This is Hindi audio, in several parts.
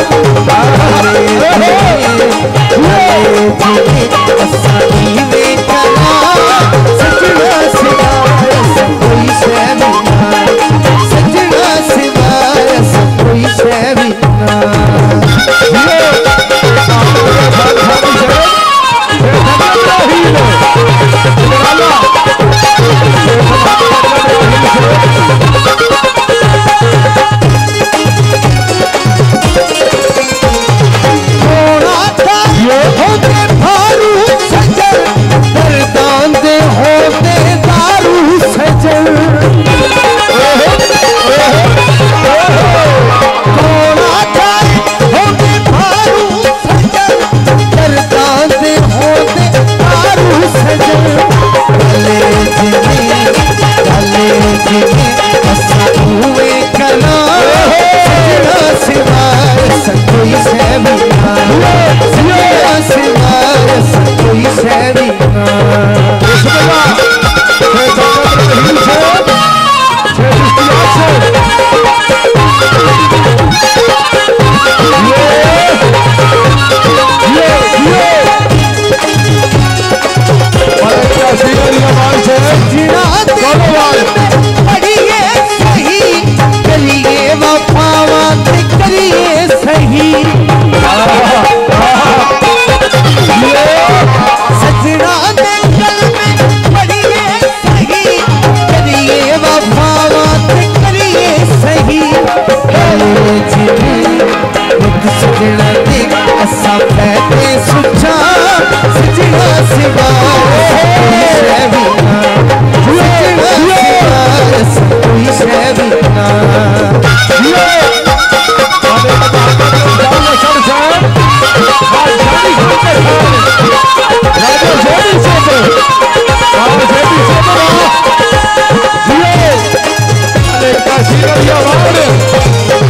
Hey, hey, hey.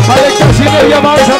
Valeu, Cassino e Amaral.